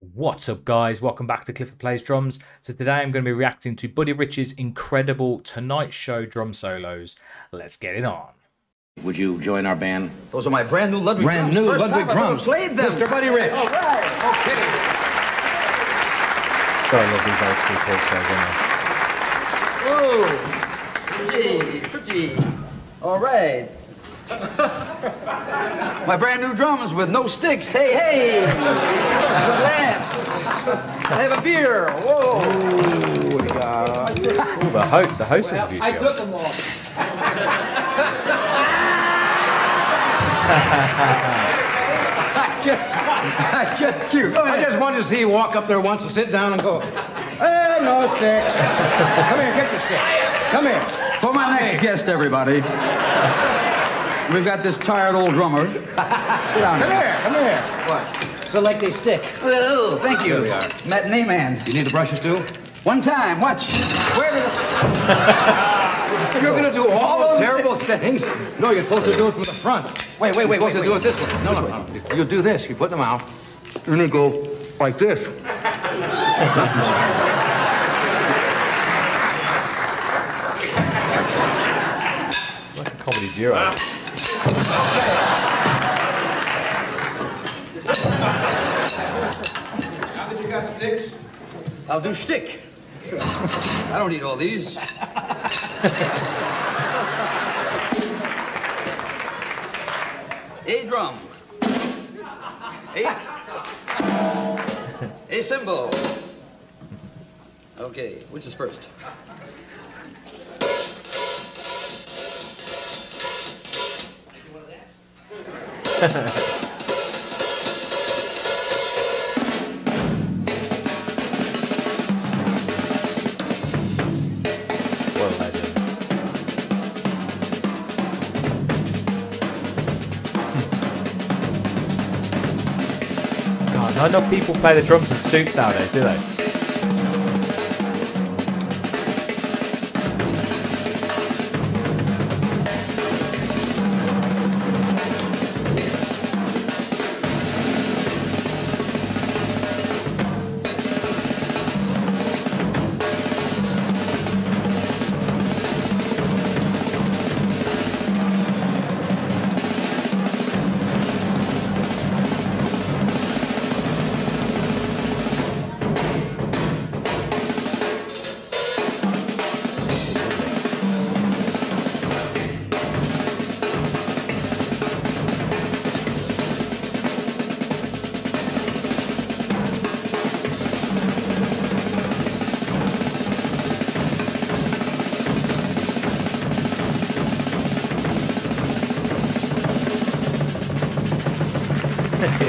What's up, guys? Welcome back to Cliffo Plays Drums. So today I'm going to be reacting to Buddy Rich's incredible Tonight Show drum solos. Let's get it on. Would you join our band? Those are my brand new Ludwig drums. Brand drums. new First Ludwig time I've ever drums. Played them. Mr. Buddy Rich. All right. Okay. God, I love these old school talk shows, Whoa. Pretty. Pretty. All right. My brand new drums with no sticks. Hey, hey. With lamps. I have a beer. Whoa. Oh, the, ho- the hostess of you I took them all. Just cute. I just wanted to see you walk up there once and sit down and go, hey, no sticks. Come here, get your stick. Come here. For my next guest, everybody. We've got this tired old drummer. Sit down. Come here, come here. What? Select a stick. Oh, thank you. There we are. Matinee man. You need the brushes too? One time, watch. Where did You're gonna do all those terrible things? No, you're supposed to do it from the front. Wait, wait, wait, You're supposed wait, to do it this way. No, no, no. You do this. You put them out, and you go like this. Like a comedy duo. You got sticks, I'll do shtick. I don't need all these. A drum. A. A cymbal. Okay, which is first? Not enough people play the drums in suits nowadays, do they?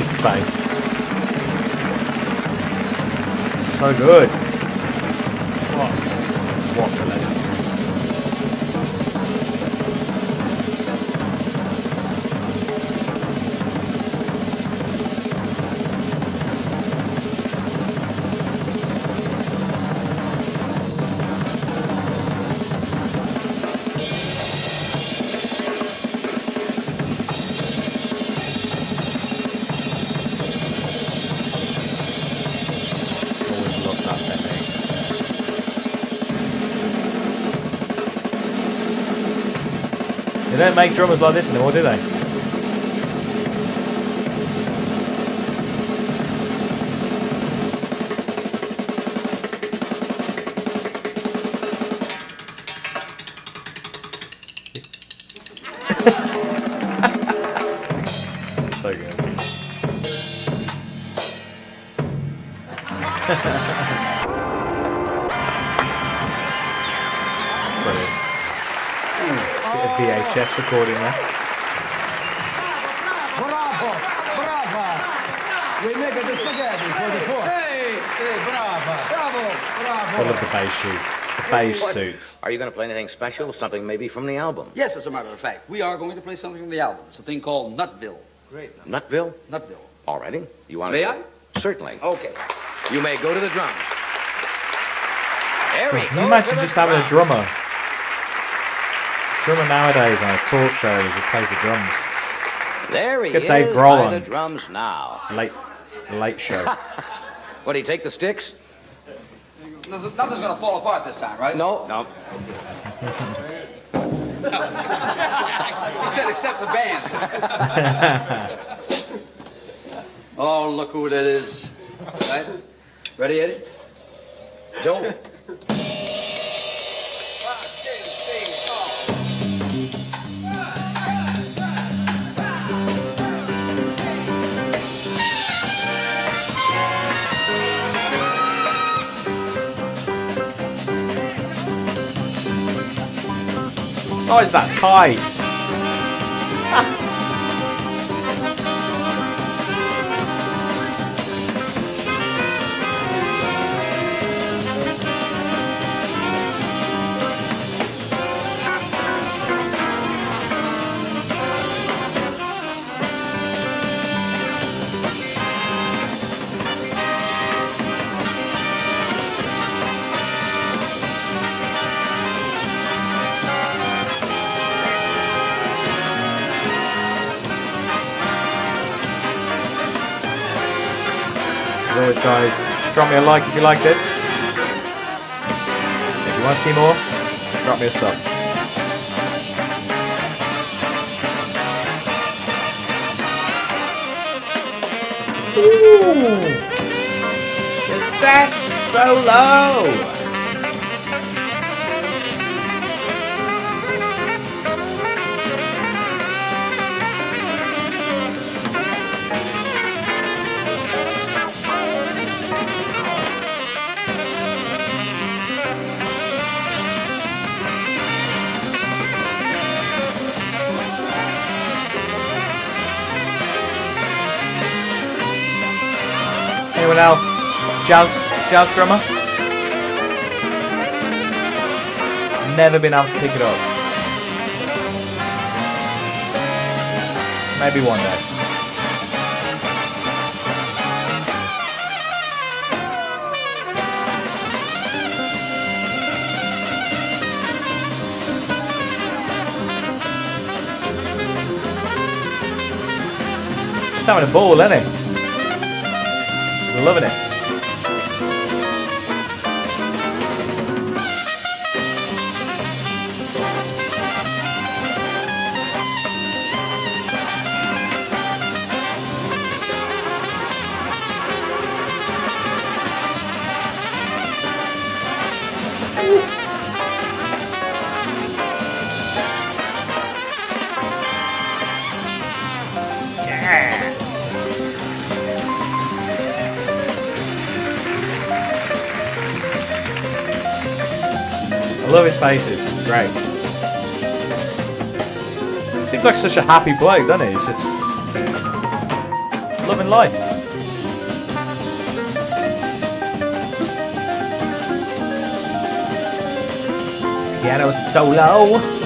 Space. So good. What, what a. make drummers like this anymore, do they? Of VHS recording there. Bravo! Bravo! We make it the spaghetti for the four. Hey! Hey, bravo! Bravo! I Bravo! love the beige suit. The beige suits. Are you going to play anything special? Something maybe from the album? Yes, as a matter of fact, we are going to play something from the album. It's a thing called Nutville. Great. Nutville? Nutville. Already? You want to... May to? I? Certainly. Okay. You may go to the drums. There we Can go. you imagine for the just having a drummer? Drummer nowadays on a talk show who plays the drums. There he get is Dave Grohl on. the drums now. Late, late show. What, do you take the sticks? Nothing's gonna fall apart this time, right? No. No. He said except the band. oh, look who that is. Right? Ready, Eddie? Joe? Size that tie. Always, guys, drop me a like if you like this. If you want to see more, drop me a sub. Ooh, it's set so low. Jazz, jazz drummer? Never been able to pick it up. Maybe one day. Just having a ball, isn't he? Loving it. Love his faces. It's great. Seems like such a happy bloke, doesn't he? He's just loving life. Piano solo.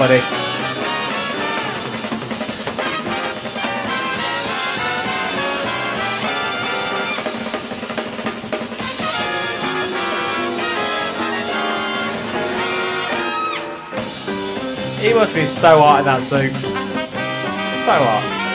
Buddy. He must be so hot in that suit. So hot.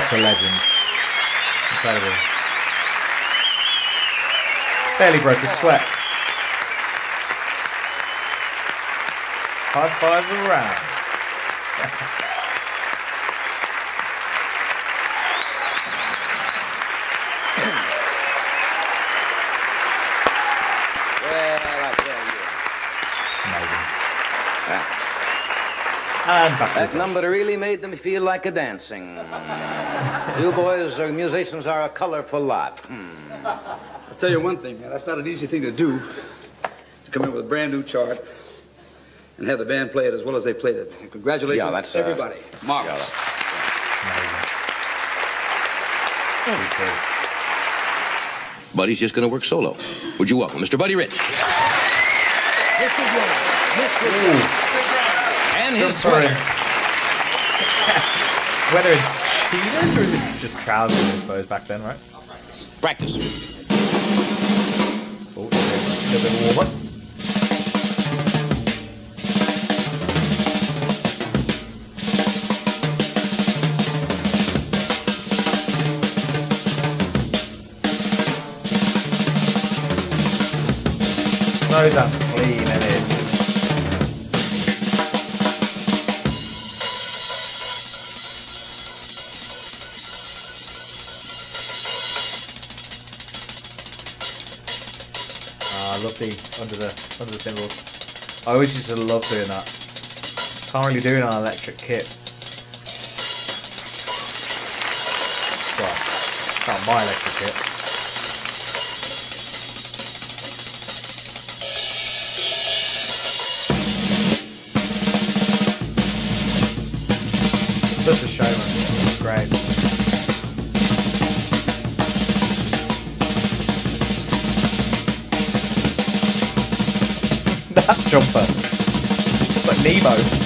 What a legend. Incredible. Barely broke a sweat. High five around. Well, I tell you. Amazing. Ah, And back that the number really made them feel like a dancing. you boys are musicians are a colorful lot. Hmm. I'll tell you one thing, man. That's not an easy thing to do. To come in with a brand new chart and have the band play it as well as they played it. And congratulations, Yeah, that's, uh, everybody. Marvelous. Amazing. Buddy's just going to work solo. Would you welcome Mr. Buddy Rich? And his Sorry. sweater. Sweater and or is it just trousers, I suppose, back then, right? Practice. Oh, a little bit warmer. So damn love the under the under the cymbals. I always used to love doing that. Can't really do it on an electric kit. Well, not my electric kit. that jumper. It's like Nemo.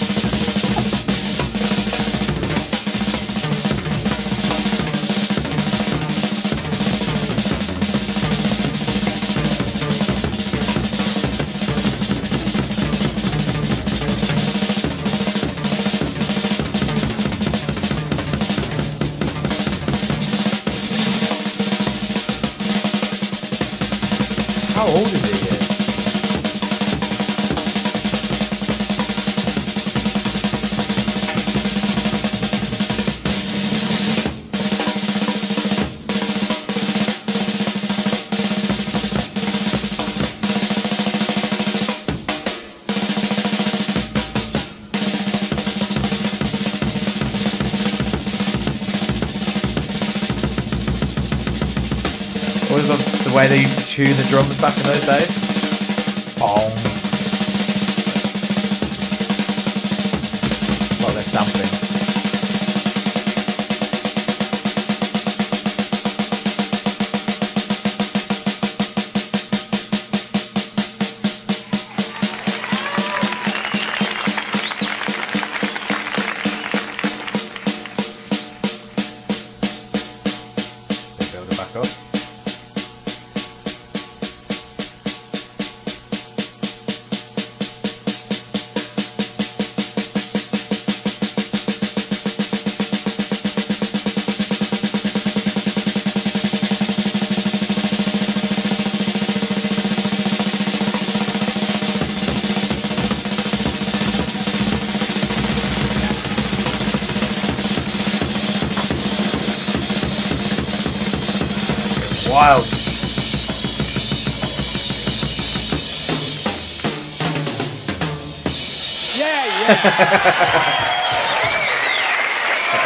Way they used to tune the drums back in those days? Bong.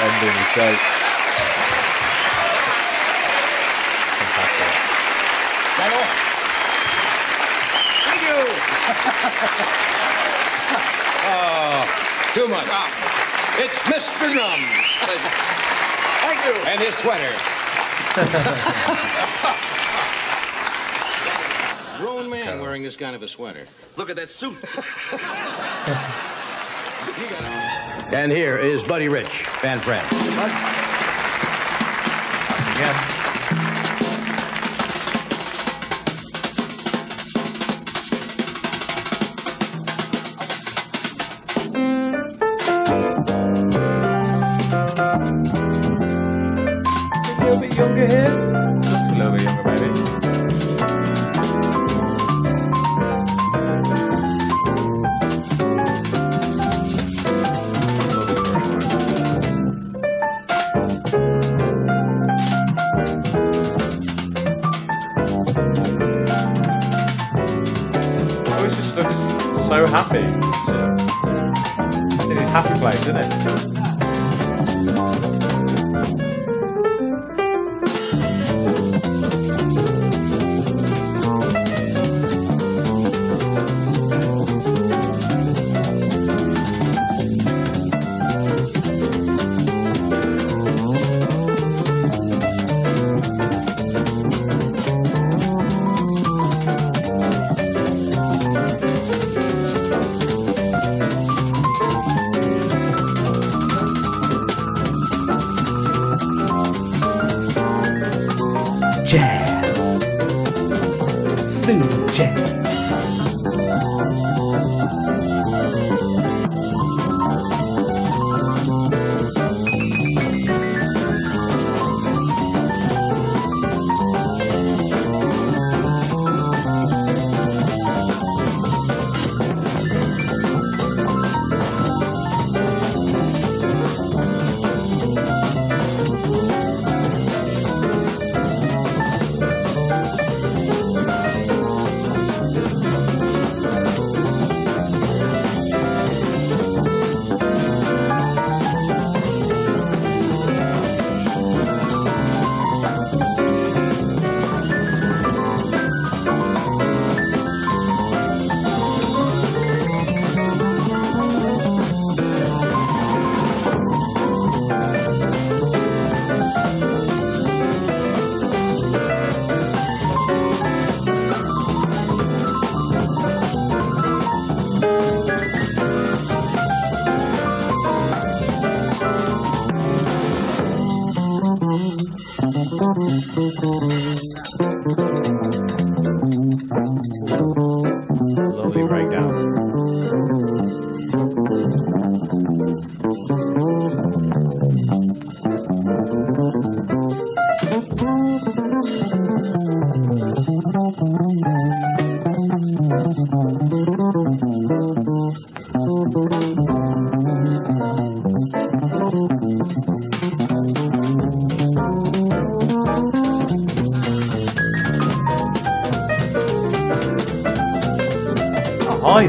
Ending is great. Fantastic. Thank you. Oh, too much. Ah. It's Mr. Drum Thank you. and his sweater. Grown man wearing this kind of a sweater. Look at that suit. And here is Buddy Rich band friend. Yeah. A little bit Younger here.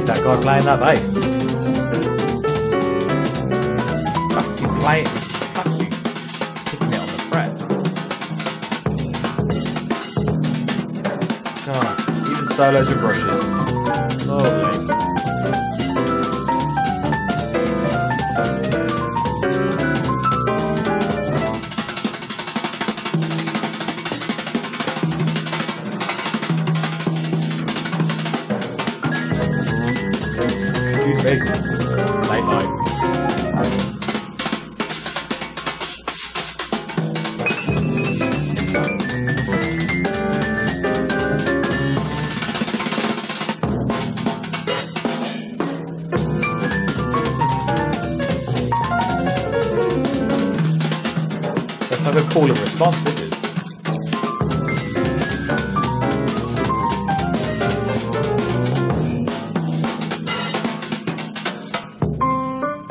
that guy playing that bass. Fuck's you playing? Fuck's you picking it on the fret? God, even solos with brushes.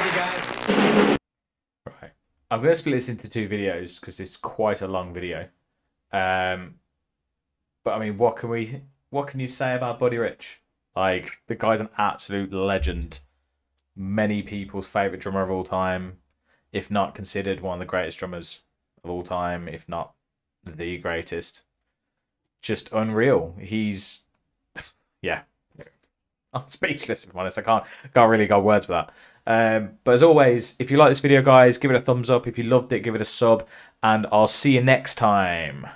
band friend. Again. I'm going to split this into two videos because it's quite a long video. Um, but I mean, what can we, what can you say about Buddy Rich? Like the guy's an absolute legend. Many people's favorite drummer of all time, if not considered one of the greatest drummers of all time, if not the greatest. Just unreal. He's, yeah. I'm speechless if I'm honest. I can't can't really got words for that. Um, but as always, if you like this video, guys, give it a thumbs up. If you loved it, give it a sub, and I'll see you next time.